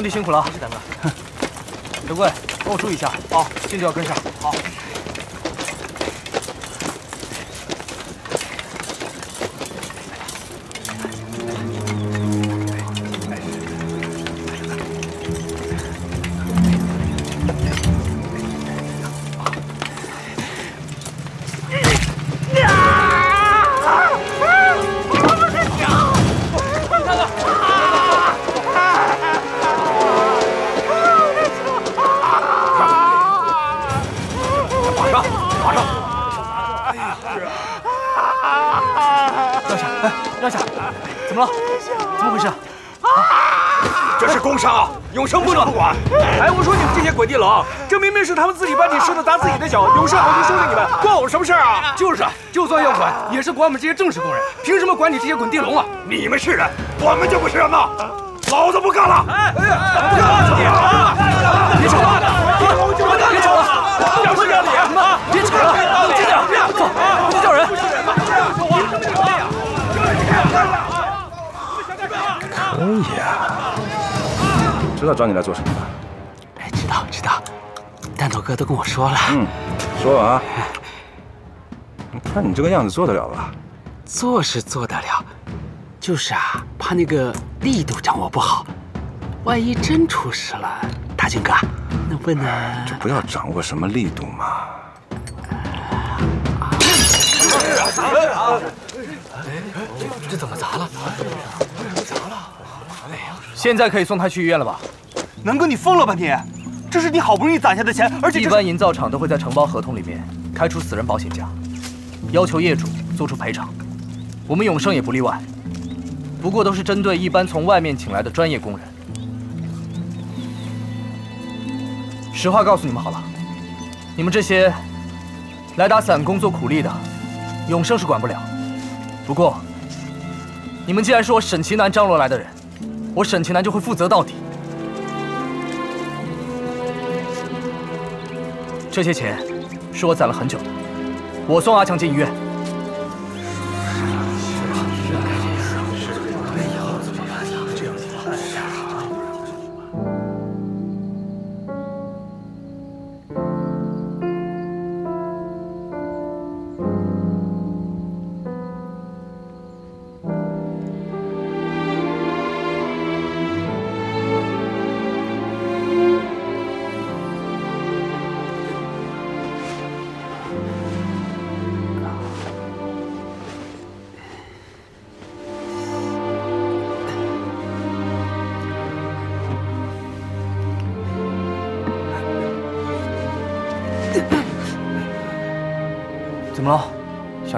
兄弟辛苦了，谢谢大哥。刘贵，帮我注意一下，好，进度要跟上。好。永生不能不管！哎，我说你们这些滚地龙，这明明是他们自己搬起石头砸自己的脚，有事好心收留你们，关我什么事啊？就是，就算要管，也是管我们这些正式工人，凭什么管你这些滚地龙啊？你们是人，我们就不是人吗？老子不干了！哎呀，不干了！别吵了，别吵了，表示家里妈，别吵了，冷静点，走，我去叫人。可以啊。知道找你来做什么吗？哎，知道知道，蛋头哥都跟我说了。嗯，说啊。看你这个样子，做得了吧？做是做得了，就是啊，怕那个力度掌握不好，万一真出事了，大军哥，能不能就不要掌握什么力度嘛？这怎么砸了？现在可以送他去医院了吧？南哥，你疯了吧你？这是你好不容易攒下的钱，而且一般营造厂都会在承包合同里面开出死人保险价，要求业主做出赔偿。我们永盛也不例外，不过都是针对一般从外面请来的专业工人。实话告诉你们好了，你们这些来打散工做苦力的，永盛是管不了。不过，你们既然是我沈奇南张罗来的人。我沈清南就会负责到底。这些钱是我攒了很久的，我送阿强进医院。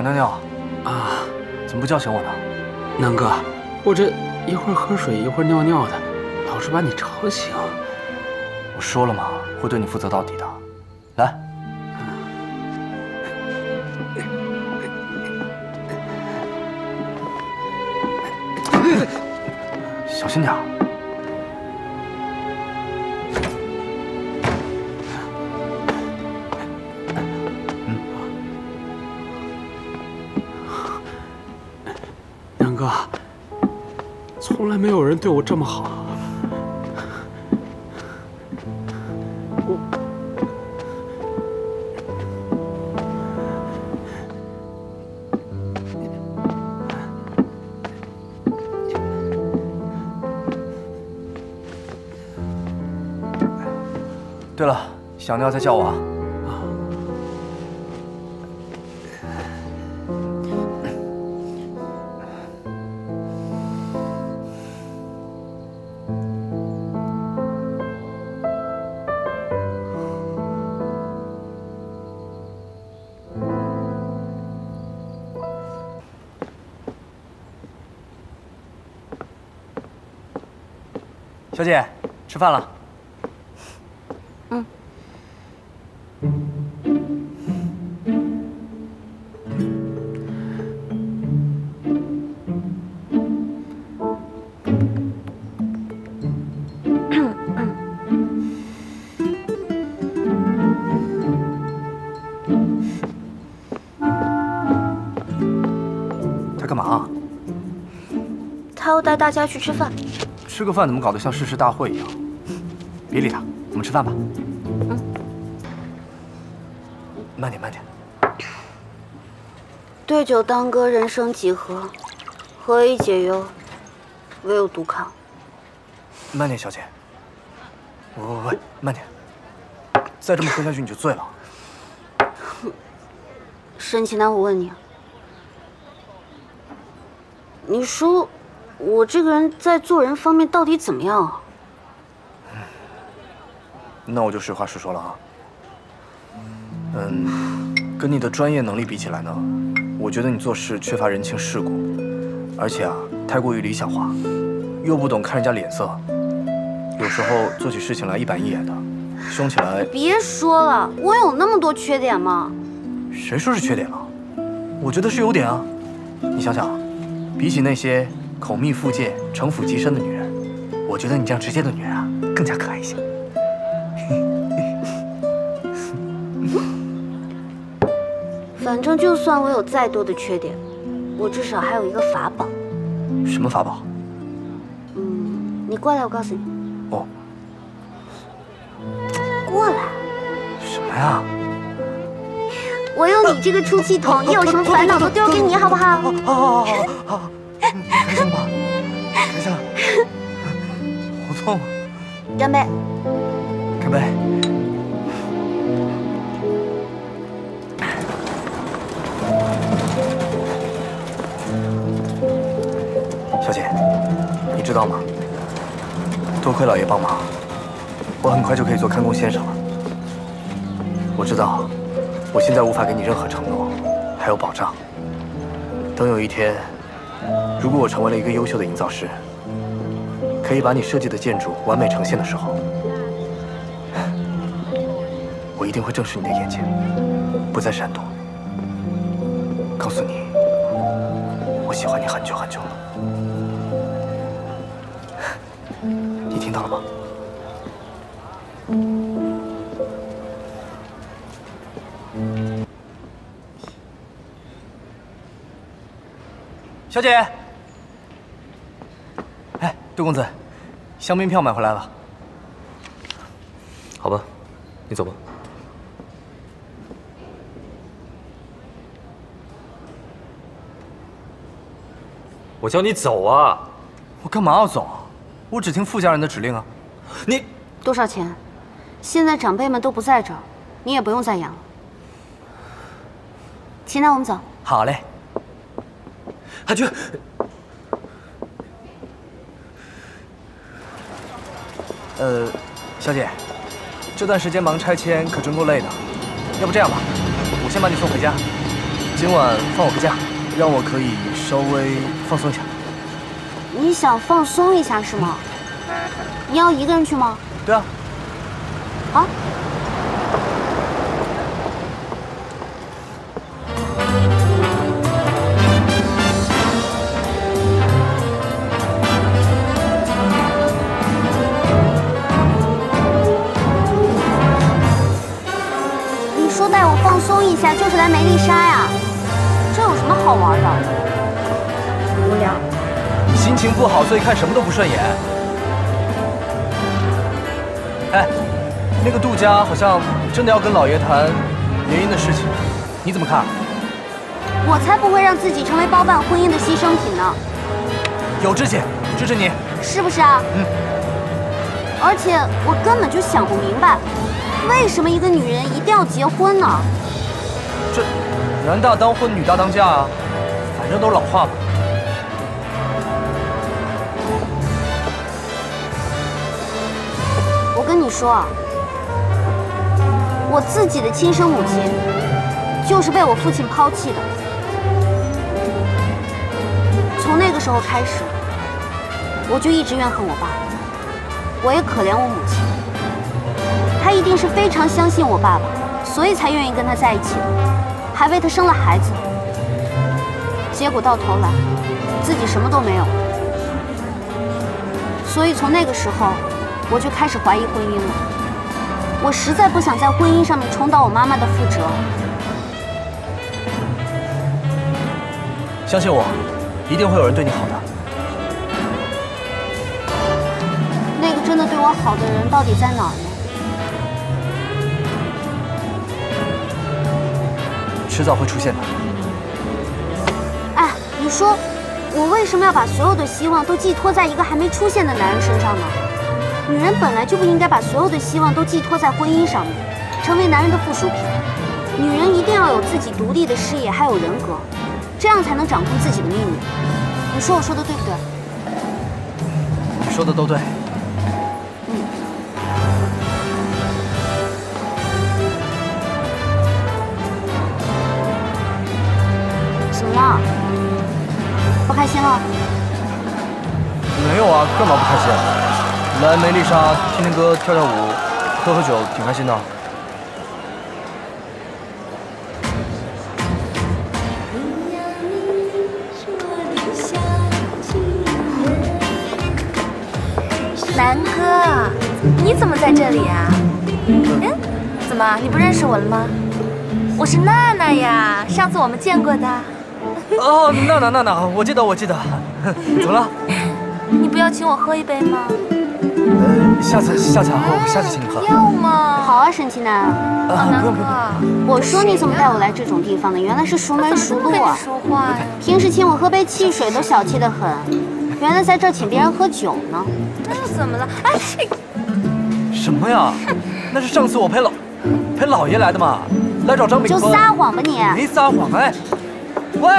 想尿尿啊？怎么不叫醒我呢？南哥，我这一会儿喝水，一会儿尿尿的，老是把你吵醒。我说了嘛，会对你负责到底的。来，小心点。从来没有人对我这么好。对了，想尿再叫我啊。小姐，吃饭了。嗯。他干嘛？他要带大家去吃饭。吃个饭怎么搞得像誓师大会一样？别理他，我们吃饭吧。嗯慢点，慢点。对酒当歌，人生几何？何以解忧，唯有杜康。慢点，小姐。喂喂喂，慢点！再这么喝下去你就醉了。沈奇南，我问你，你说我这个人在做人方面到底怎么样啊？那我就实话实说了啊。嗯，跟你的专业能力比起来呢，我觉得你做事缺乏人情世故，而且啊，太过于理想化，又不懂看人家脸色，有时候做起事情来一板一眼的，凶起来。别说了，我有那么多缺点吗？谁说是缺点了？我觉得是优点啊。你想想，比起那些口蜜腹剑、城府极深的女人，我觉得你这样直接的女人啊，更加可爱一些。反正就算我有再多的缺点，我至少还有一个法宝。什么法宝？嗯，你过来，我告诉你。哦。过来。什么呀？我用你这个出气筒，你有什么烦恼都丢给你，好不好？好，好，好，好，好。开心了吗？开心了。好痛啊！干杯！干杯！小姐，你知道吗？多亏老爷帮忙，我很快就可以做看工先生了。我知道，我现在无法给你任何承诺，还有保障。等有一天，如果我成为了一个优秀的营造师，可以把你设计的建筑完美呈现的时候，我一定会正视你的眼睛，不再闪躲，告诉你，我喜欢你很久很久了。你听到了吗？小姐，哎，杜公子，香槟票买回来了。好吧，你走吧。我叫你走啊！我干嘛要走？我只听傅家人的指令啊。你多少钱？现在长辈们都不在这儿，你也不用再养了。齐南，我们走。好嘞。海军，呃，小姐，这段时间忙拆迁可真够累的。要不这样吧，我先把你送回家，今晚放我个假，让我可以稍微放松一下。你想放松一下是吗？你要一个人去吗？对啊。好。带我放松一下，就是来梅丽莎呀？这有什么好玩的？无聊。心情不好，所以看什么都不顺眼。哎，那个杜家好像真的要跟老爷谈联姻的事情，你怎么看？我才不会让自己成为包办婚姻的牺牲品呢。有志气，支持你。是不是啊？嗯。而且我根本就想不明白，为什么一个女人一定要结婚呢？这男大当婚，女大当嫁啊，反正都是老话嘛。我跟你说啊，我自己的亲生母亲就是被我父亲抛弃的。从那个时候开始，我就一直怨恨我爸，我也可怜我母亲。她一定是非常相信我爸爸，所以才愿意跟他在一起的，还为他生了孩子。结果到头来，自己什么都没有。所以从那个时候。我就开始怀疑婚姻了。我实在不想在婚姻上面重蹈我妈妈的覆辙。相信我，一定会有人对你好的。那个真的对我我好的人到底在哪儿呢？迟早会出现的。哎，你说，我为什么要把所有的希望都寄托在一个还没出现的男人身上呢？女人本来就不应该把所有的希望都寄托在婚姻上面，成为男人的附属品。女人一定要有自己独立的事业，还有人格，这样才能掌控自己的命运。你说我说的对不对？说的都对。么了？不开心了？没有啊，干嘛不开心？来梅丽莎听听歌、跳跳舞、喝喝酒，挺开心的。南哥，你怎么在这里啊？嗯，怎么你不认识我了吗？我是娜娜呀，上次我们见过的。哦，娜娜娜娜，我记得我记得。怎么了？你不要请我喝一杯吗？呃，下次下次啊，我下次请你喝。要吗？好啊，沈奇南。啊，不用不用。我说你怎么带我来这种地方呢？原来是熟门熟路啊。说话呀。平时请我喝杯汽水都小气的很，原来在这儿请别人喝酒呢。那又怎么了？哎，什么呀？那是上次我陪老陪老爷来的嘛，来找张炳峰。就撒谎吧你！没撒谎哎。喂，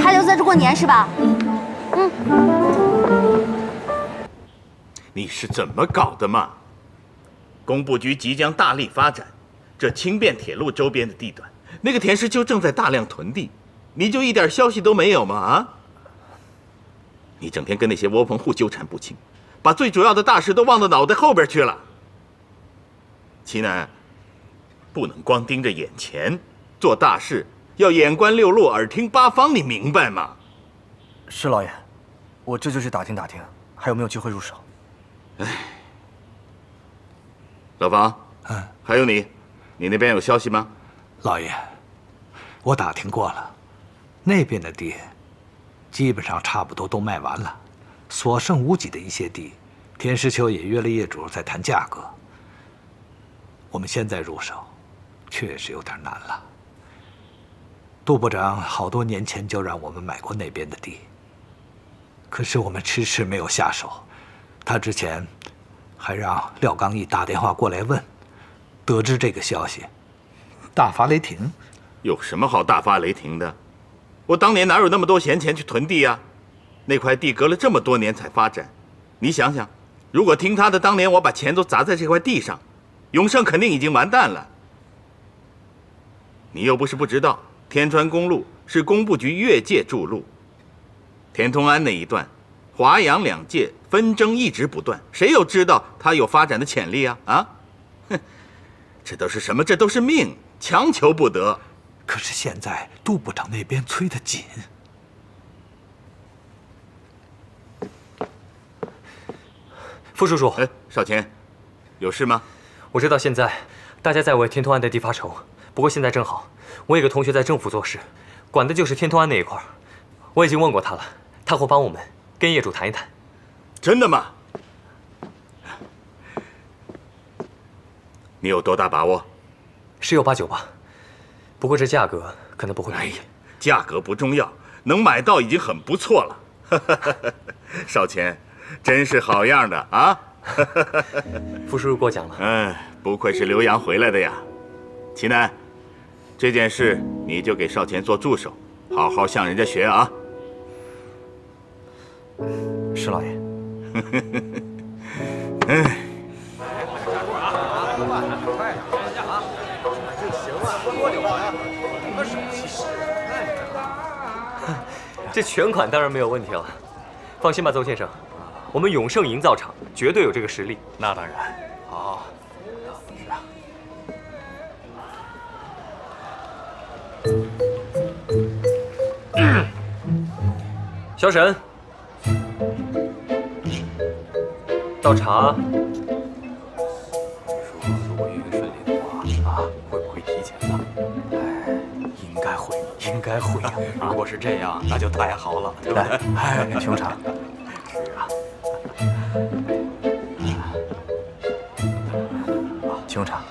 还留在这过年是吧？嗯。你是怎么搞的嘛？工部局即将大力发展这轻便铁路周边的地段，那个田石丘正在大量囤地，你就一点消息都没有吗？啊？你整天跟那些窝棚户纠缠不清，把最主要的大事都忘到脑袋后边去了。齐南，不能光盯着眼前。做大事要眼观六路，耳听八方，你明白吗？是老爷，我这就去打听打听，还有没有机会入手。哎，老房，嗯，还有你，你那边有消息吗？老爷，我打听过了，那边的地基本上差不多都卖完了，所剩无几的一些地，田石秋也约了业主在谈价格。我们现在入手，确实有点难了。杜部长好多年前就让我们买过那边的地，可是我们迟迟没有下手。他之前还让廖刚毅打电话过来问，得知这个消息，大发雷霆。有什么好大发雷霆的？我当年哪有那么多闲钱去囤地呀？那块地隔了这么多年才发展，你想想，如果听他的，当年我把钱都砸在这块地上，永盛肯定已经完蛋了。你又不是不知道。天川公路是工部局越界筑路，田通安那一段，华阳两界纷争一直不断，谁又知道他有发展的潜力啊？啊，哼，这都是什么？这都是命，强求不得。可是现在杜部长那边催得紧。傅叔叔，哎，少钱，有事吗？我知道现在大家在为天通安的地发愁，不过现在正好。我有个同学在政府做事，管的就是天通庵那一块我已经问过他了，他会帮我们跟业主谈一谈。真的吗？你有多大把握？十有八九吧。不过这价格可能不会便宜。价格不重要，能买到已经很不错了。少钱，真是好样的啊！傅叔叔过奖了。嗯，不愧是留洋回来的呀，齐南。这件事你就给少钱做助手，好好向人家学啊！是老爷。哎，这全款当然没有问题了，放心吧，邹先生，我们永盛营造厂绝对有这个实力。那当然。好。小沈，倒茶。说如果月月顺利的话，啊，会不会提前呢？哎，应该会，应该会啊。如果是这样，那就太好了，对不对？哎，熊茶。熊厂，啊，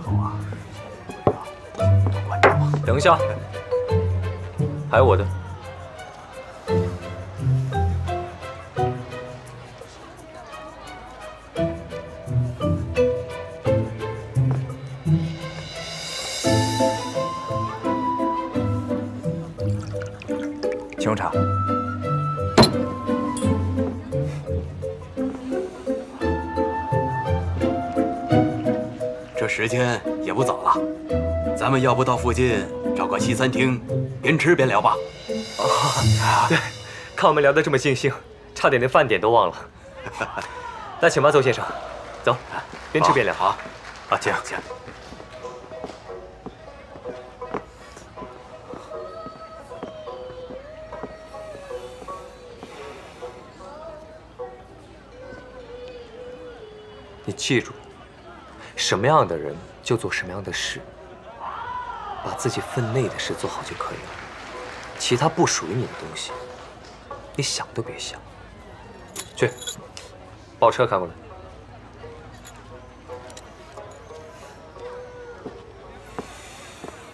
好啊，都关掉吧。等一下。还有我的。请用茶。这时间也不早了，咱们要不到附近找个西餐厅，边吃边聊吧？啊对，看我们聊得这么尽兴，差点连饭点都忘了。那请吧，邹先生，走，边吃边聊。好，啊，请请。你记住，什么样的人就做什么样的事，把自己分内的事做好就可以了。其他不属于你的东西，你想都别想。去，把我车开过来。